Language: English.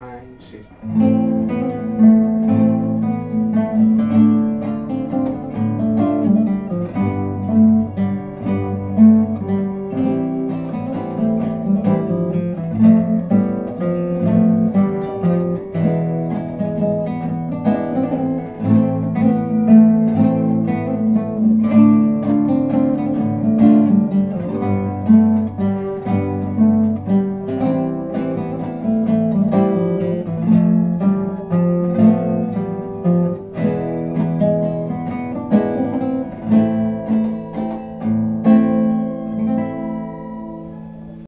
I see.